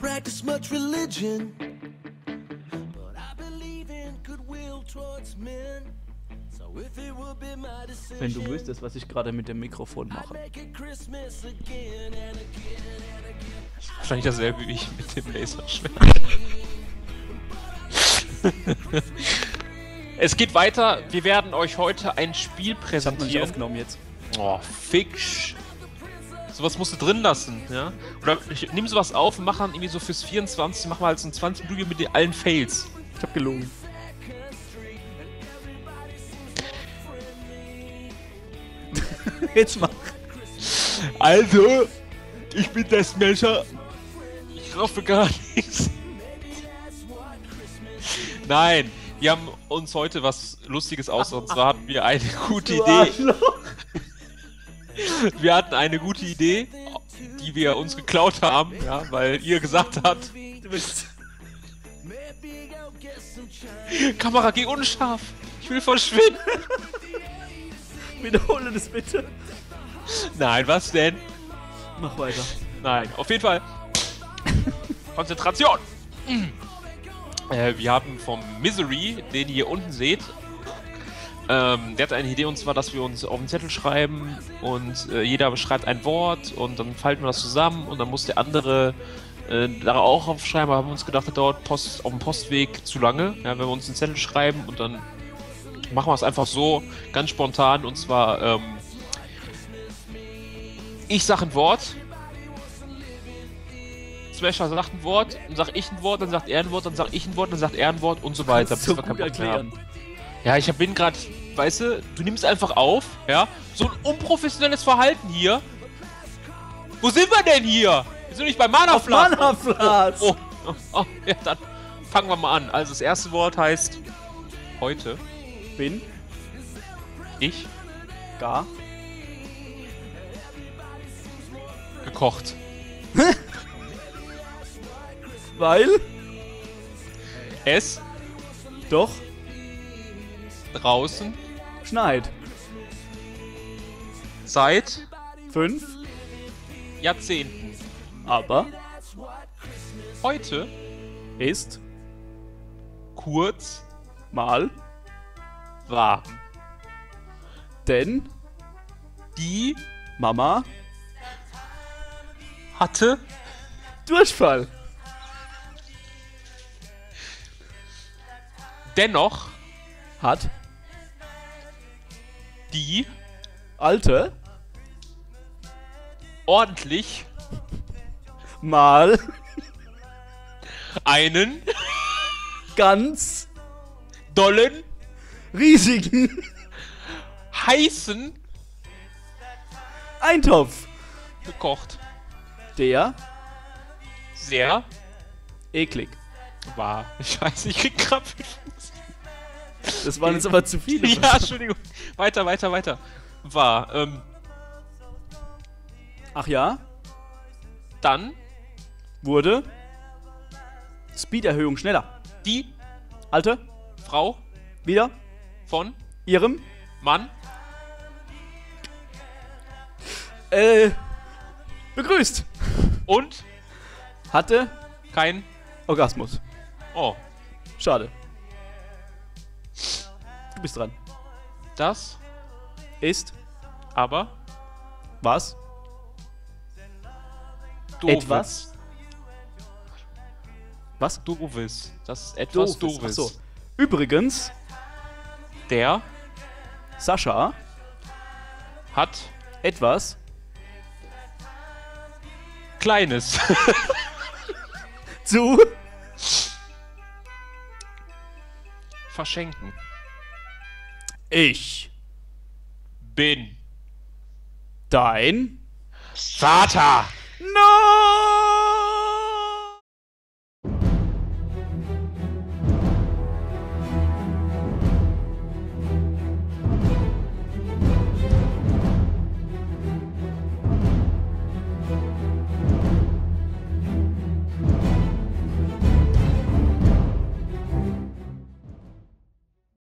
practice much religion, but I believe in goodwill towards men. So if it would be my decision, Wenn du wüsstest, was ich gerade mit dem Mikrofon mache. Wahrscheinlich dasselbe wie ich mit dem Laserschwert. es geht weiter. Wir werden euch heute ein Spiel Ich präsentieren. aufgenommen jetzt. Oh, fix. Sowas musst du drin lassen, ja? Oder ich nimm sowas auf und mach dann irgendwie so fürs 24, mach mal halt so ein 20 Minuten mit den allen Fails. Ich hab gelogen. Jetzt mach. Also, ich bin der Smasher. Ich hoffe gar nichts. Nein, wir haben uns heute was Lustiges aus und zwar hatten wir eine gute Idee. Wir hatten eine gute Idee, die wir uns geklaut haben, ja, weil ihr gesagt habt. Kamera geh unscharf. Ich will verschwinden. Wiederhole das bitte. Nein, was denn? Mach weiter. Nein, auf jeden Fall. Konzentration! Äh, wir haben vom Misery, den ihr hier unten seht, ähm, der hat eine Idee und zwar, dass wir uns auf einen Zettel schreiben und äh, jeder schreibt ein Wort und dann falten wir das zusammen und dann muss der andere äh, da auch aufschreiben, aber haben uns gedacht, das dauert Post, auf dem Postweg zu lange, ja, wenn wir uns einen Zettel schreiben und dann machen wir es einfach so, ganz spontan und zwar, ähm, ich sag ein Wort, Smasher sagt ein Wort, dann sag ich ein Wort, dann sagt er ein Wort, dann sag ich ein Wort, dann sagt er ein Wort und so weiter. so wir gut mehr haben. Ja, ich bin gerade, weißt du, du nimmst einfach auf, ja, so ein unprofessionelles Verhalten hier. Wo sind wir denn hier? Wir sind nicht bei Mana Auf Mannerplatz! Oh, oh, oh, ja, dann fangen wir mal an. Also das erste Wort heißt heute Bin ich gar gekocht. weil Es doch draußen? Schneit. seit? Fünf, Jahrzehnten. aber? Heute? Ist? Kurz? Mal? Warm. denn? Die? Mama? Hatte? Durchfall. dennoch? Hat die alte ordentlich mal einen ganz dollen, riesigen heißen Eintopf, gekocht. der Sehr eklig. war. Ich weiß, ich krieg grad. Das waren jetzt aber zu viele. ja, Entschuldigung. Weiter, weiter, weiter. War. Ähm, Ach ja, dann wurde Speederhöhung schneller. die Alte, Frau wieder von ihrem Mann äh begrüßt. und Hatte kein. Orgasmus. Oh, Schade. Du bist dran. das Ist aber was? doofes. Etwas? Was? Doofes. Das ist etwas doofes. Ach so. Übrigens, Der Sascha hat etwas Kleines. zu Verschenken. Ich Bin. dein Vater! No!